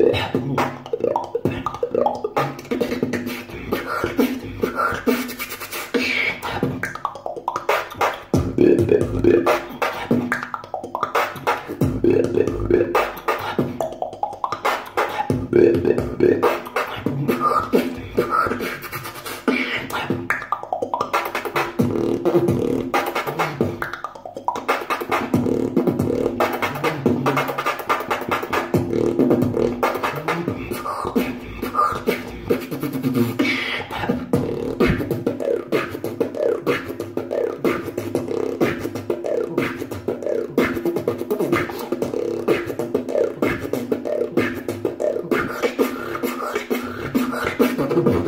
Yeah. Mm-hmm. you.